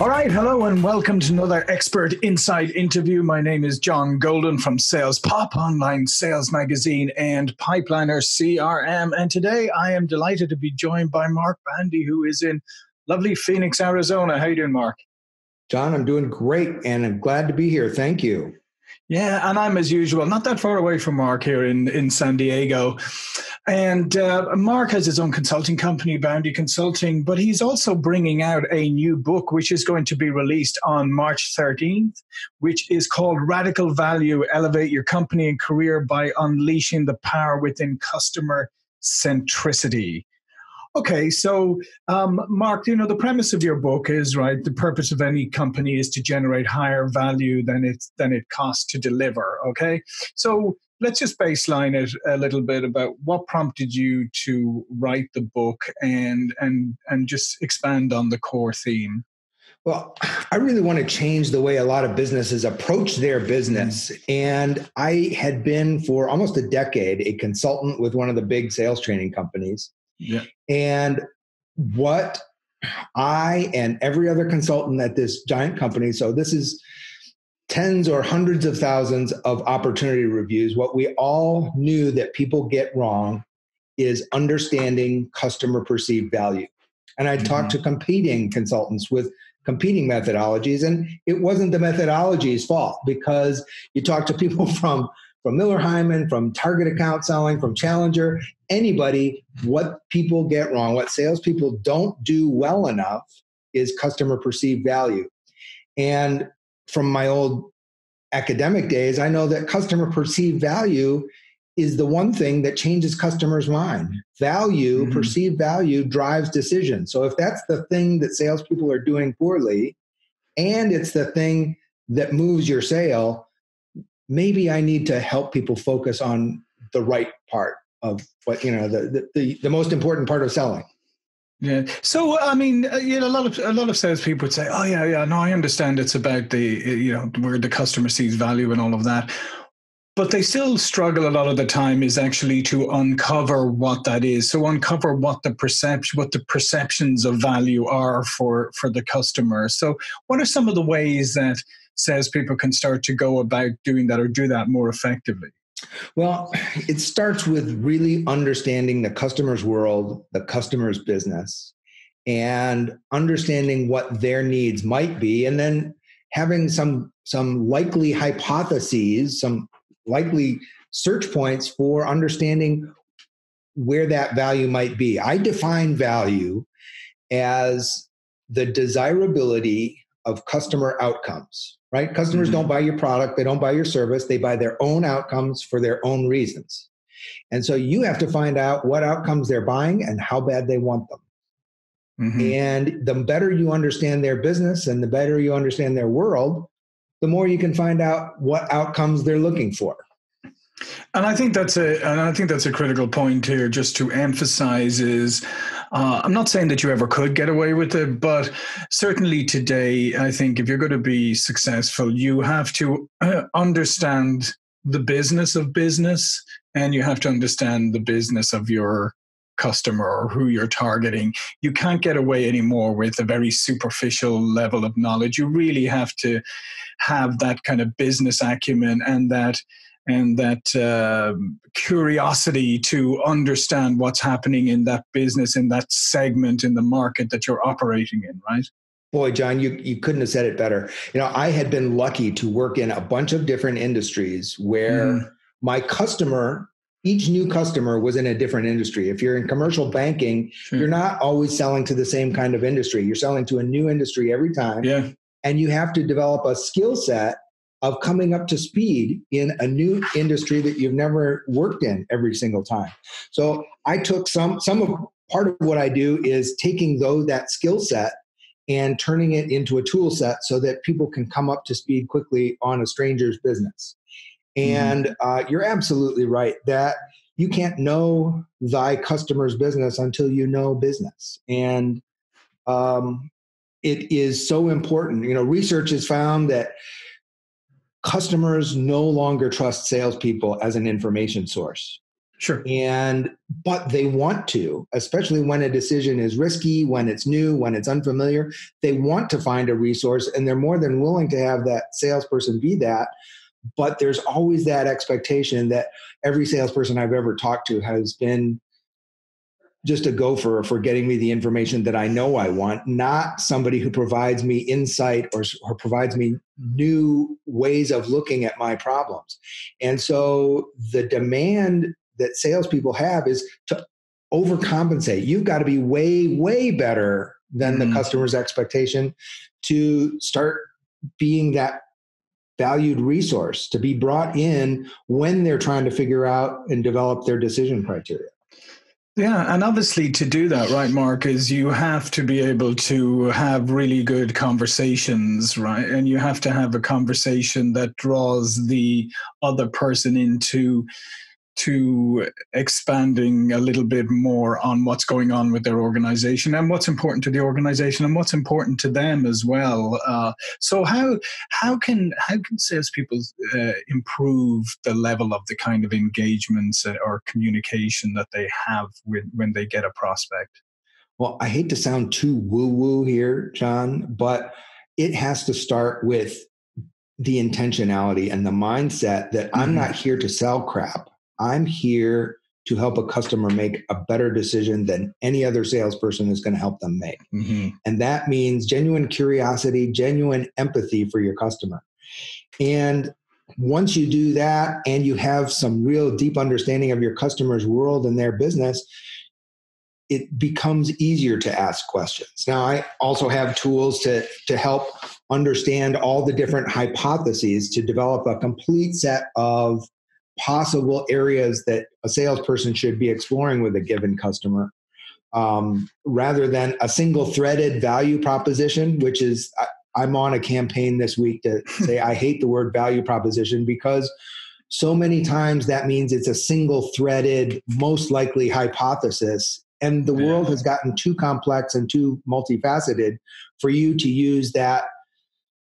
All right, hello and welcome to another Expert Inside interview. My name is John Golden from Sales Pop, online sales magazine, and Pipeliner CRM. And today I am delighted to be joined by Mark Boundy, who is in lovely Phoenix, Arizona. How you doing, Mark? John, I'm doing great and I'm glad to be here. Thank you. Yeah, and I'm as usual, not that far away from Mark here in, in San Diego. And uh, Mark has his own consulting company, Boundy Consulting, but he's also bringing out a new book, which is going to be released on March 13th, which is called Radical Value Elevate Your Company and Career by Unleashing the Power Within Customer Centricity. Okay, so um, Mark, you know the premise of your book is right. The purpose of any company is to generate higher value than it than it costs to deliver. Okay, so let's just baseline it a little bit about what prompted you to write the book and and and just expand on the core theme. Well, I really want to change the way a lot of businesses approach their business. And I had been for almost a decade a consultant with one of the big sales training companies. Yeah. And what I and every other consultant at this giant company, so this is tens or hundreds of thousands of opportunity reviews, what we all knew that people get wrong is understanding customer perceived value. And I mm-hmm. talked to competing consultants with competing methodologies, and it wasn't the methodology's fault because you talk to people from from Miller Heiman, from target account selling, from Challenger, anybody, what people get wrong, what salespeople don't do well enough is customer perceived value. And from my old academic days, I know that customer perceived value is the one thing that changes customers' mind. Value, mm-hmm. perceived value, drives decisions. So if that's the thing that salespeople are doing poorly, and it's the thing that moves your sale, maybe I need to help people focus on the right part of what you know the the, the most important part of selling. Yeah. So I mean, uh, you know, a lot of a lot of salespeople would say, "Oh yeah, yeah, no, I understand. It's about the you know where the customer sees value and all of that." But they still struggle a lot of the time is actually to uncover what that is. So uncover what the perception, what the perceptions of value are for for the customer. So what are some of the ways that salespeople can start to go about doing that or do that more effectively? Well, it starts with really understanding the customer's world, the customer's business, and understanding what their needs might be, and then having some some likely hypotheses, some likely search points for understanding where that value might be. I define value as the desirability of customer outcomes right? Customers mm-hmm. don't buy your product, they don't buy your service, they buy their own outcomes for their own reasons. And so you have to find out what outcomes they're buying and how bad they want them. Mm-hmm. And the better you understand their business and the better you understand their world, the more you can find out what outcomes they're looking for. And I think that's a and I think that's a critical point here just to emphasize is uh, I'm not saying that you ever could get away with it, but certainly today, I think if you're going to be successful, you have to uh, understand the business of business and you have to understand the business of your customer or who you're targeting. You can't get away anymore with a very superficial level of knowledge. You really have to have that kind of business acumen and that and that uh, curiosity to understand what's happening in that business, in that segment in the market that you're operating in, right? Boy, John, you, you couldn't have said it better. You know, I had been lucky to work in a bunch of different industries where mm. my customer, each new customer was in a different industry. If you're in commercial banking, sure. you're not always selling to the same kind of industry. You're selling to a new industry every time. Yeah. And you have to develop a skill set of coming up to speed in a new industry that you've never worked in every single time. So I took some some of part of what I do is taking though that skill set and turning it into a tool set so that people can come up to speed quickly on a stranger's business. And mm-hmm. uh, you're absolutely right that you can't know thy customer's business until you know business. And um, it is so important. You know, research has found that customers no longer trust salespeople as an information source. Sure. And but they want to, especially when a decision is risky, when it's new, when it's unfamiliar, they want to find a resource and they're more than willing to have that salesperson be that. But there's always that expectation that every salesperson I've ever talked to has been just a gopher for getting me the information that I know I want, not somebody who provides me insight or, or provides me new ways of looking at my problems. And so the demand that salespeople have is to overcompensate. You've got to be way, way better than mm-hmm. the customer's expectation to start being that valued resource to be brought in when they're trying to figure out and develop their decision criteria. Yeah, and obviously to do that, right, Mark, is you have to be able to have really good conversations, right? And you have to have a conversation that draws the other person into to expanding a little bit more on what's going on with their organization and what's important to the organization and what's important to them as well. Uh, so how how can how can salespeople uh, improve the level of the kind of engagements or communication that they have with when they get a prospect? Well, I hate to sound too woo woo here, John, but it has to start with the intentionality and the mindset that mm-hmm. I'm not here to sell crap. I'm here to help a customer make a better decision than any other salesperson is going to help them make. Mm-hmm. And that means genuine curiosity, genuine empathy for your customer. And once you do that and you have some real deep understanding of your customer's world and their business, it becomes easier to ask questions. Now, I also have tools to, to help understand all the different hypotheses to develop a complete set of possible areas that a salesperson should be exploring with a given customer um, rather than a single threaded value proposition, which is, I, I'm on a campaign this week to say I hate the word value proposition because so many times that means it's a single threaded, most likely hypothesis. And the world has gotten too complex and too multifaceted for you to use that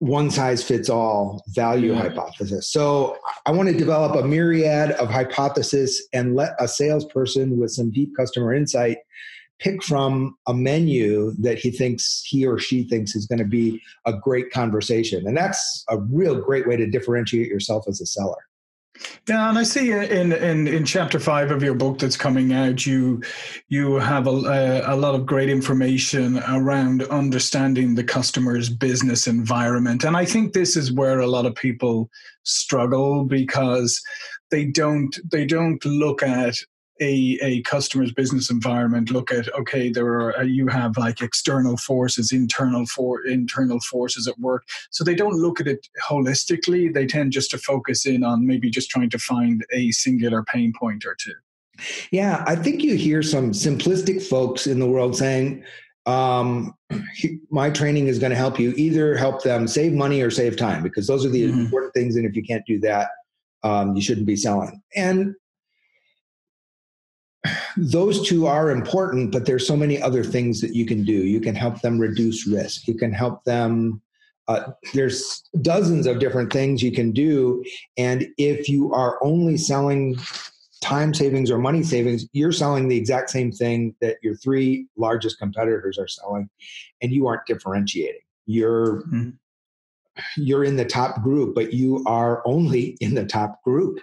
one size fits all value yeah. hypothesis. So I want to develop a myriad of hypotheses and let a salesperson with some deep customer insight pick from a menu that he thinks he or she thinks is going to be a great conversation. And that's a real great way to differentiate yourself as a seller. Yeah, and I see in, in in chapter five of your book that's coming out, you you have a, a lot of great information around understanding the customer's business environment, and I think this is where a lot of people struggle because they don't they don't look at a, a customer's business environment look at okay there are uh, you have like external forces internal for internal forces at work. So they don't look at it holistically. They tend just to focus in on maybe just trying to find a singular pain point or two. Yeah i think you hear some simplistic folks in the world saying um, my training is going to help you either help them save money or save time because those are the mm-hmm. important things and if you can't do that um, you shouldn't be selling. And those two are important, but there's so many other things that you can do. You can help them reduce risk. You can help them. Uh, there's dozens of different things you can do, and if you are only selling time savings or money savings, you're selling the exact same thing that your three largest competitors are selling, and you aren't differentiating. You're mm-hmm. you're in the top group, but you are only in the top group.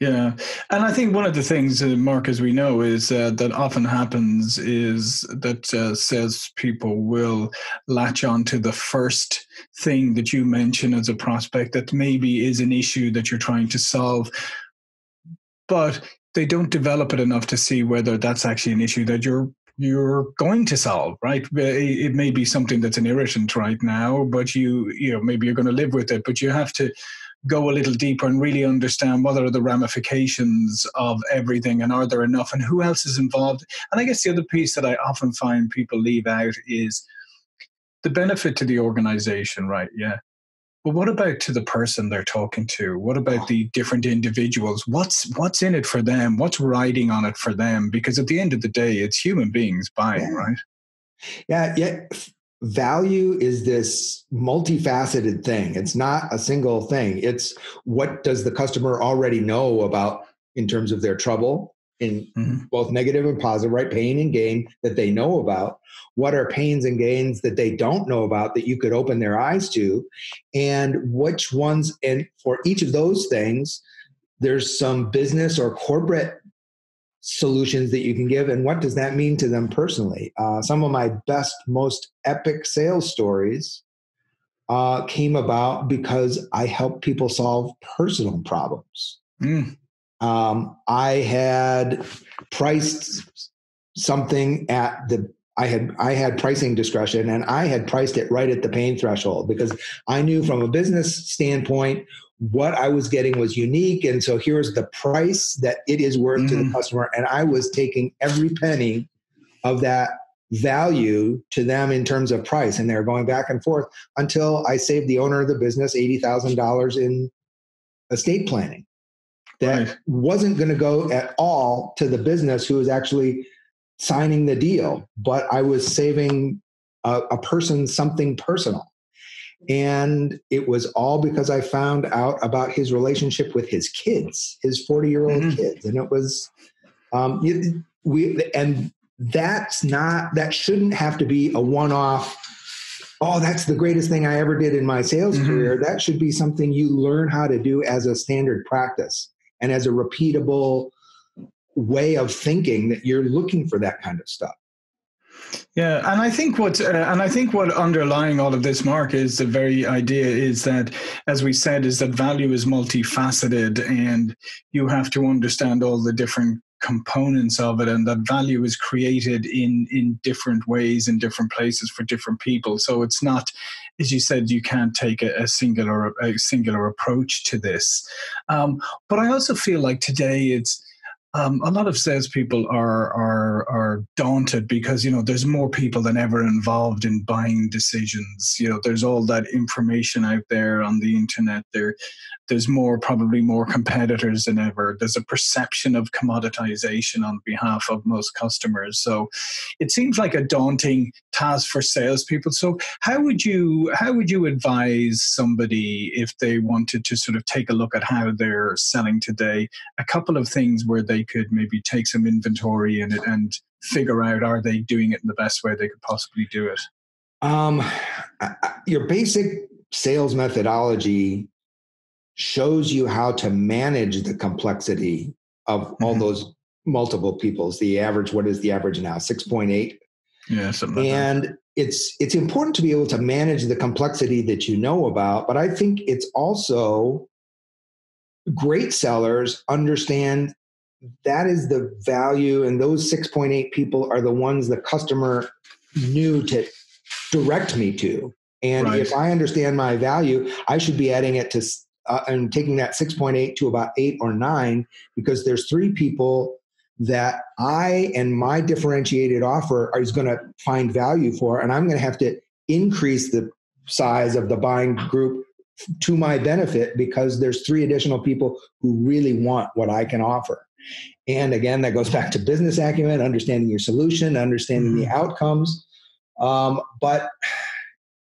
Yeah, and I think one of the things, uh, Mark, as we know, is uh, that often happens is that uh, salespeople will latch on to the first thing that you mention as a prospect that maybe is an issue that you're trying to solve, but they don't develop it enough to see whether that's actually an issue that you're you're going to solve right? It may be something that's an irritant right now but you you know maybe you're going to live with it but you have to go a little deeper and really understand what are the ramifications of everything and are there enough and who else is involved. And I guess the other piece that I often find people leave out is the benefit to the organization, right? Yeah. But what about to the person they're talking to? What about oh. the different individuals? What's what's in it for them? What's riding on it for them? Because at the end of the day, it's human beings buying, yeah. right? Yeah, yeah value is this multifaceted thing. It's not a single thing. It's what does the customer already know about in terms of their trouble? in mm-hmm. both negative and positive, right? Pain and gain that they know about. What are pains and gains that they don't know about that you could open their eyes to? And which ones, and for each of those things, there's some business or corporate solutions that you can give. And what does that mean to them personally? Uh, some of my best, most epic sales stories uh, came about because I helped people solve personal problems. Mm. Um, I had priced something at the I had I had pricing discretion and I had priced it right at the pain threshold because I knew from a business standpoint what I was getting was unique and so here's the price that it is worth mm. to the mm-hmm. customer and I was taking every penny of that value to them in terms of price and they're going back and forth until I saved the owner of the business $80,000 in estate planning that right. wasn't going to go at all to the business who was actually signing the deal, but I was saving a, a person something personal. And it was all because I found out about his relationship with his kids, his 40 year old mm-hmm. kids. And it was, um, we, and that's not, that shouldn't have to be a one off oh, that's the greatest thing I ever did in my sales mm-hmm. career. That should be something you learn how to do as a standard practice and as a repeatable way of thinking that you're looking for that kind of stuff. Yeah, and I think what uh, and I think what underlying all of this, Mark, is the very idea is that, as we said, is that value is multifaceted, and you have to understand all the different components of it and that value is created in in different ways in different places for different people so it's not as you said you can't take a, a singular a singular approach to this um, but i also feel like today it's um, a lot of salespeople are are are daunted because you know there's more people than ever involved in buying decisions. You know, there's all that information out there on the internet. There, there's more probably more competitors than ever. There's a perception of commoditization on behalf of most customers. So, it seems like a daunting task for salespeople. So, how would you how would you advise somebody if they wanted to sort of take a look at how they're selling today? A couple of things where they could maybe take some inventory in it and figure out are they doing it in the best way they could possibly do it? Um, your basic sales methodology shows you how to manage the complexity of mm-hmm. all those multiple peoples. The average, what is the average now? Six point eight. Yeah, something. and that. it's it's important to be able to manage the complexity that you know about, but I think it's also great sellers understand that is the value and those 6.8 people are the ones the customer knew to direct me to and right. if i understand my value i should be adding it to uh, and taking that 6.8 to about 8 or 9 because there's three people that i and my differentiated offer is going to find value for and i'm going to have to increase the size of the buying group to my benefit because there's three additional people who really want what I can offer. And again, that goes back to business acumen, understanding your solution, understanding mm-hmm. the outcomes. Um, but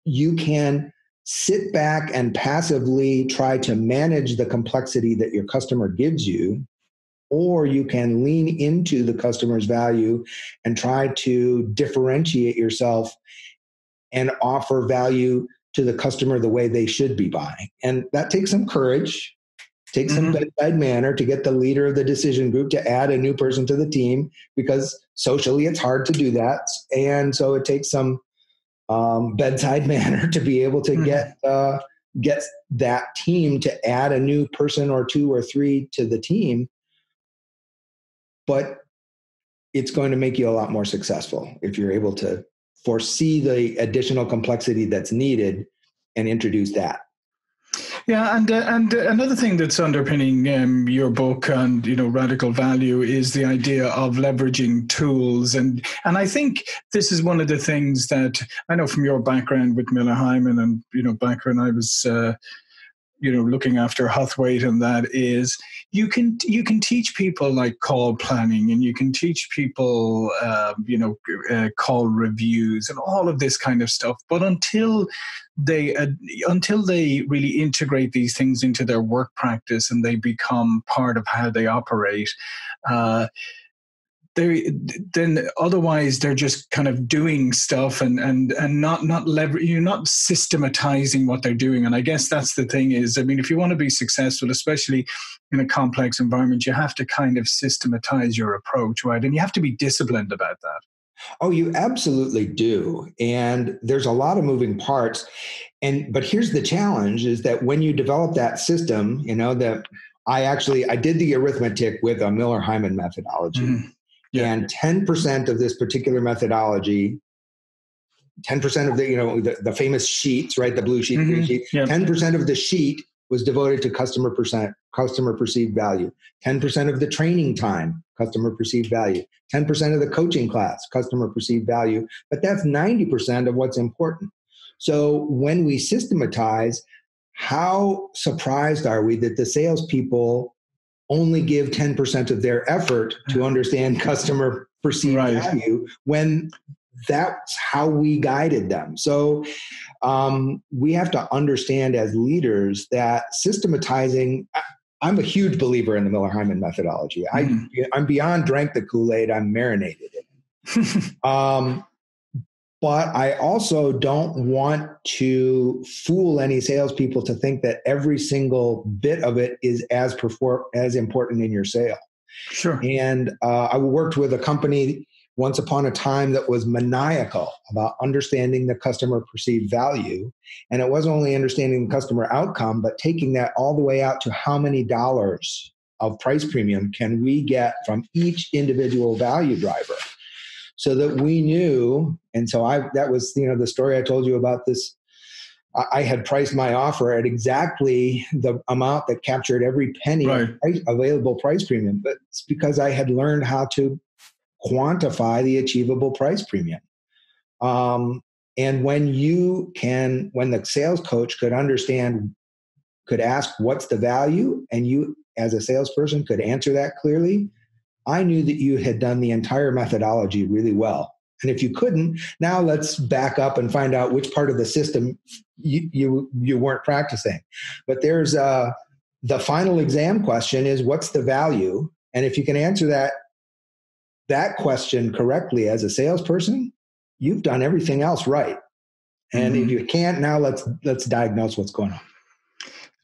you can sit back and passively try to manage the complexity that your customer gives you, or you can lean into the customer's value and try to differentiate yourself and offer value to the customer the way they should be buying. And that takes some courage take some mm-hmm. bedside manner to get the leader of the decision group to add a new person to the team because socially it's hard to do that and so it takes some um, bedside manner to be able to mm-hmm. get uh, get that team to add a new person or two or three to the team but it's going to make you a lot more successful if you're able to foresee the additional complexity that's needed and introduce that yeah, and uh, and uh, another thing that's underpinning um, your book and you know radical value is the idea of leveraging tools, and and I think this is one of the things that I know from your background with Miller Heiman, and you know back when I was. Uh, you know looking after Huthwaite and that is you can you can teach people like call planning and you can teach people uh, you know uh, call reviews and all of this kind of stuff. But until they uh, until they really integrate these things into their work practice and they become part of how they operate uh, they then otherwise they're just kind of doing stuff and and and not not lever- you're not systematizing what they're doing. And i guess that's the thing is i mean if you want to be successful especially in a complex environment you have to kind of systematize your approach right? And you have to be disciplined about that. Oh you absolutely do. And there's a lot of moving parts. And but here's the challenge is that when you develop that system you know that i actually i did the arithmetic with a miller heiman methodology. Mm-hmm yeah. and 10% of this particular methodology 10% of the you know the, the famous sheets right the blue sheet, mm-hmm. sheet yep. 10% of the sheet was devoted to customer percent customer perceived value 10% of the training time customer perceived value 10% of the coaching class customer perceived value but that's 90% of what's important so when we systematize how surprised are we that the salespeople only give 10% of their effort to understand customer perceived right. value when that's how we guided them. So um, we have to understand as leaders that systematizing. I'm a huge believer in the Miller Heiman methodology. Mm. I, I'm beyond drank the Kool Aid. I'm marinated in it. um, but I also don't want to fool any salespeople to think that every single bit of it is as perform as important in your sale. Sure. And uh, I worked with a company once upon a time that was maniacal about understanding the customer perceived value. And it wasn't only understanding the customer outcome, but taking that all the way out to how many dollars of price premium can we get from each individual value driver so that we knew and so i that was you know the story i told you about this i had priced my offer at exactly the amount that captured every penny right. price, available price premium but it's because i had learned how to quantify the achievable price premium um, and when you can when the sales coach could understand could ask what's the value and you as a salesperson could answer that clearly I knew that you had done the entire methodology really well. And if you couldn't, now let's back up and find out which part of the system you you, you weren't practicing. But there's uh, the final exam question is what's the value? And if you can answer that that question correctly as a salesperson, you've done everything else right. And mm-hmm. if you can't, now let's let's diagnose what's going on.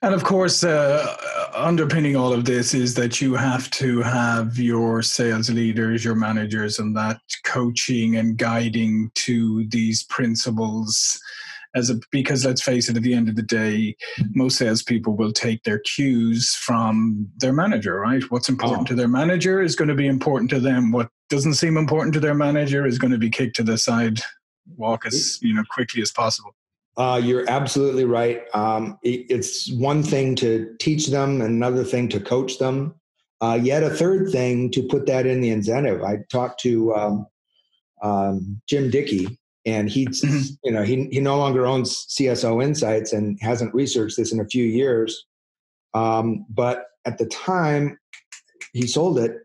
And of course, uh, underpinning all of this is that you have to have your sales leaders, your managers, and that coaching and guiding to these principles. As a, because let's face it, at the end of the day, most salespeople will take their cues from their manager, right? What's important oh. to their manager is going to be important to them. What doesn't seem important to their manager is going to be kicked to the side, walk as you know quickly as possible. Uh, you're absolutely right. Um, it, it's one thing to teach them, another thing to coach them, uh, yet a third thing to put that in the incentive. I talked to um, um, Jim Dickie, and he's mm-hmm. you know he he no longer owns CSO Insights and hasn't researched this in a few years. Um, but at the time he sold it,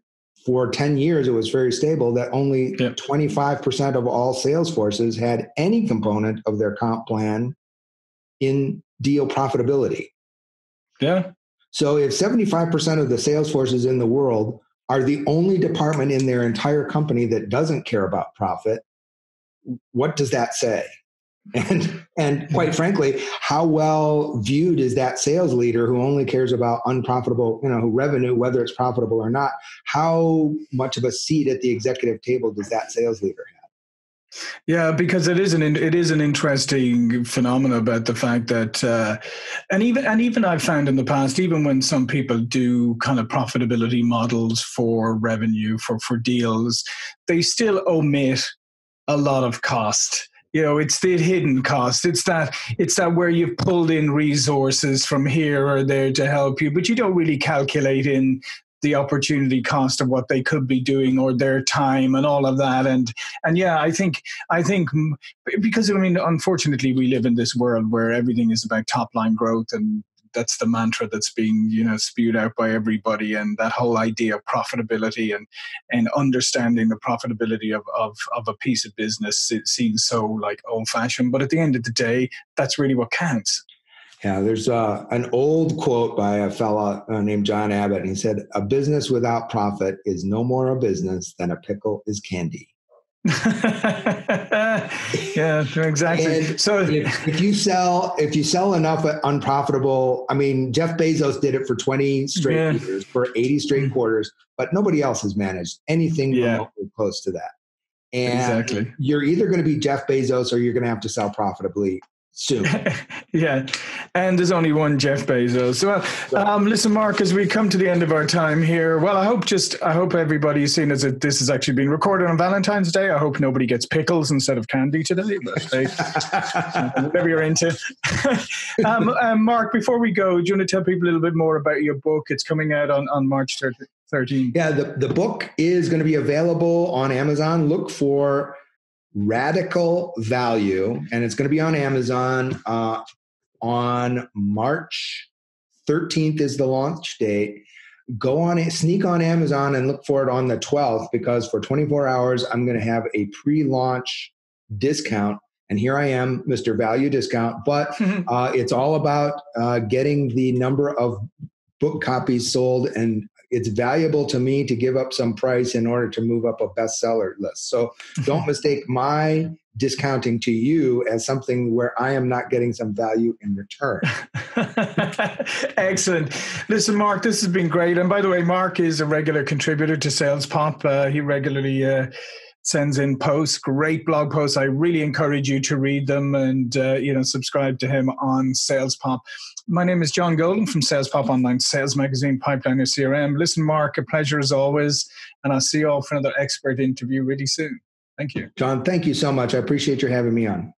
for 10 years it was very stable that only yep. 25% of all sales forces had any component of their comp plan in deal profitability. Yeah. So if 75% of the sales forces in the world are the only department in their entire company that doesn't care about profit what does that say and and quite frankly how well viewed is that sales leader who only cares about unprofitable you know revenue whether it's profitable or not? How much of a seat at the executive table does that sales leader have? Yeah, because it is an it is an interesting phenomenon about the fact that, uh, and even and even I've found in the past, even when some people do kind of profitability models for revenue for for deals, they still omit a lot of cost you know it's the hidden cost. It's that it's that where you've pulled in resources from here or there to help you but you don't really calculate in the opportunity cost of what they could be doing or their time and all of that. And and yeah i think i think because i mean unfortunately we live in this world where everything is about top line growth and that's the mantra that's being you know spewed out by everybody, and that whole idea of profitability and and understanding the profitability of of, of a piece of business it seems so like old fashioned, but at the end of the day, that's really what counts. Yeah, there's uh, an old quote by a fella uh, named John Abbott, and he said, "A business without profit is no more a business than a pickle is candy." yeah, exactly. And so if, if, you sell if you sell enough unprofitable, I mean, Jeff Bezos did it for 20 straight yeah. years, for 80 straight mm. quarters, but nobody else has managed anything yeah. remotely close to that. And exactly. you're either going to be Jeff Bezos or you're going to have to sell profitably soon. yeah, and there's only one Jeff Bezos. Well, um, listen, Mark, as we come to the end of our time here, well, I hope just I hope everybody's seen as that this is actually being recorded on Valentine's Day. I hope nobody gets pickles instead of candy today. But hey, whatever you're into. um, um, Mark, before we go, do you want to tell people a little bit more about your book? It's coming out on on March 13th. Yeah, the, the book is going to be available on Amazon. Look for Radical Value, and it's going to be on Amazon uh, on March 13th is the launch date. Go on it, sneak on Amazon and look for it on the 12th because for 24 hours I'm going to have a pre-launch discount. And here I am, Mr. Value Discount. But uh, it's all about uh, getting the number of book copies sold and it's valuable to me to give up some price in order to move up a bestseller list. So don't mistake my discounting to you as something where I am not getting some value in return. Excellent. Listen, Mark, this has been great. And by the way, Mark is a regular contributor to Sales Pop. Uh, he regularly uh, sends in posts, great blog posts. I really encourage you to read them and uh, you know subscribe to him on Sales Pop. My name is John Golden from Sales Pop Online Sales Magazine, Pipeline CRM. Listen, Mark, a pleasure as always, and I'll see you all for another expert interview really soon. Thank you, John. Thank you so much. I appreciate your having me on.